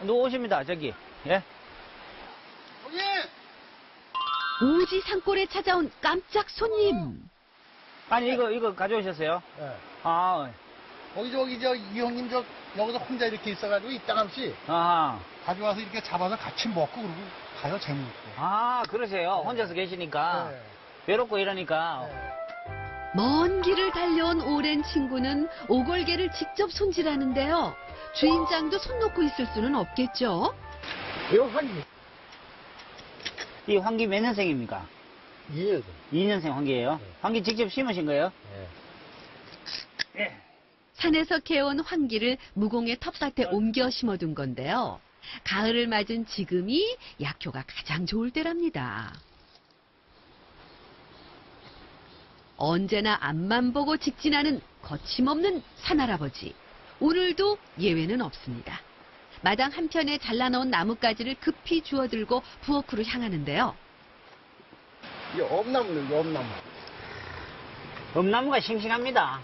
누구 오십니다, 저기. 예? 거기! 오지 산골에 찾아온 깜짝 손님. 아니, 이거, 이거 가져오셨어요? 예. 아, 거기 저기 저 이 형님 저 여기서 혼자 이렇게 있어가지고 이따감씩 아하. 가져와서 이렇게 잡아서 같이 먹고 그러고 가서 재밌고. 아, 그러세요. 혼자서 계시니까. 네. 외롭고 이러니까. 네. 먼 길을 달려온 오랜 친구는 오골개를 직접 손질하는데요. 주인장도 손 놓고 있을 수는 없겠죠. 이 황기 몇 년생입니까? 2년생. 2년생 황기예요 네. 황기 직접 심으신 거예요? 예. 예. 산에서 캐온 황기를 무공의 텃밭에 옮겨 심어둔 건데요. 가을을 맞은 지금이 약효가 가장 좋을 때랍니다. 언제나 앞만 보고 직진하는 거침없는 산할아버지. 오늘도 예외는 없습니다. 마당 한편에 잘라놓은 나뭇가지를 급히 주워들고 부엌으로 향하는데요. 이 엄나무는 이 엄나무. 엄나무가 싱싱합니다.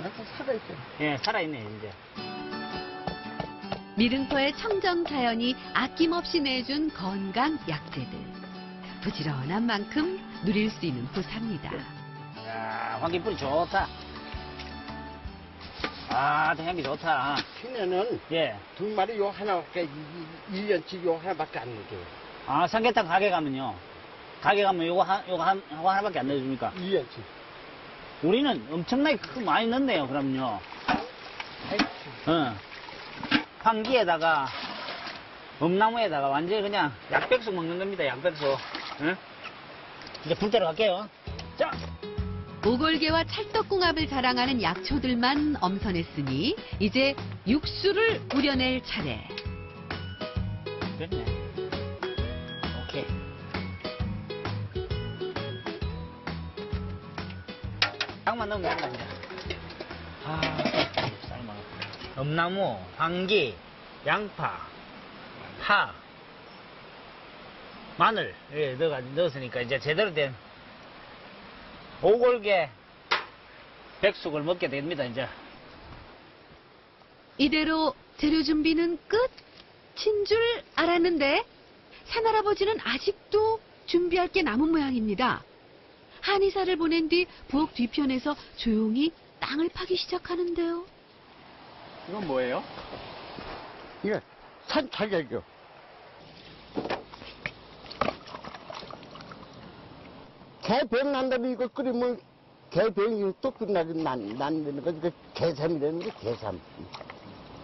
약간 살아있어. 예, 살아있네, 이제. 미릉포의 청정 자연이 아낌없이 내준 건강 약재들. 부지런한 만큼 누릴 수 있는 부사입니다. 야, 황기 뿌리 좋다. 아, 저 향기 좋다. 피내는 예. 두 마리 요 하나밖에, 1년치 요 하나밖에 안 넣어줘요. 아, 삼계탕 가게 가면요. 가게 가면 요거 한, 요거 한, 요거 하나밖에 안 넣어줍니까? 1년치. 우리는 엄청나게 크, 많이 넣네요, 그럼요. 응. 황기에다가, 엄나무에다가 완전히 그냥 약백숙 먹는 겁니다, 약백숙. 응? 이제 불대로 갈게요. 자! 오골개와 찰떡궁합을 자랑하는 약초들만 엄선했으니 이제 육수를 우려낼 차례. 약만 넣으면 된다. 아, 삶아. 엄나무, 황기, 양파, 파, 마늘, 예, 넣어, 넣었으니까 이제 제대로 된 오골계 백숙을 먹게 됩니다, 이제. 이대로 재료 준비는 끝인 줄 알았는데 산할아버지는 아직도 준비할 게 남은 모양입니다. 한의사를 보낸 뒤 부엌 뒤편에서 조용히 땅을 파기 시작하는데요. 이건 뭐예요? 이거 산타격이요. 개병 난다면 이거 끓이면 개병이 또 끝나긴 난, 난다는 거지. 그 개삼이라는 게 개삼.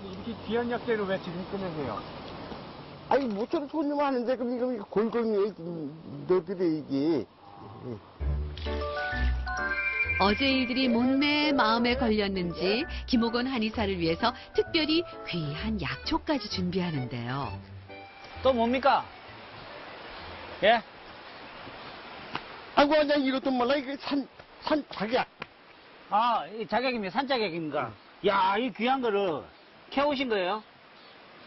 이렇게 귀한 약재를 왜 지금 꺼내세요? 아니, 모처럼 손님 하는데 그럼 이거 이거 골골 넣어드려야지. 어제 일들이 몸매 마음에 걸렸는지 김옥원 한의사를 위해서 특별히 귀한 약초까지 준비하는데요. 또 뭡니까? 예? 아이고, 나 이것도 몰라. 이거 산, 산타격. 아, 이 자격입니다. 산자격입니까? 야, 이 귀한 거를 캐오신 거예요?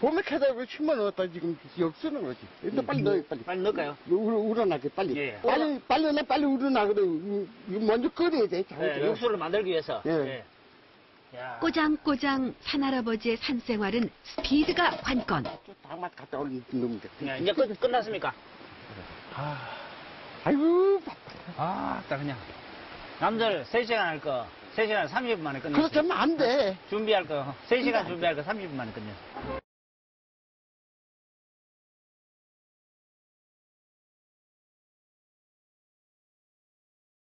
봄에 캐다 이거 심어 넣었다 지금 여기 쓰는 거지. 일단 빨리 넣어, 빨리. 빨리 넣을까요? 우러, 우러나게 빨리. 예. 빨리, 빨리 나 빨리 우러나거든. 이거 먼저 끓여야 돼. 잘 네, 육수를 만들기 위해서. 예. 야. 꼬장꼬장 산할아버지의 산생활은 스피드가 관건. 당맛 갖다 올리면 넣으면 돼. 야, 이제 끝, 끝났습니까? 아 이고, 바빠. 아, 딱 그냥. 남들 3시간 할 거, 3시간 30분 만에 끝냈어요. 그렇게 하면 안 돼. 준비할 거, 3시간 준비할 거 30분 만에 끝냈어요.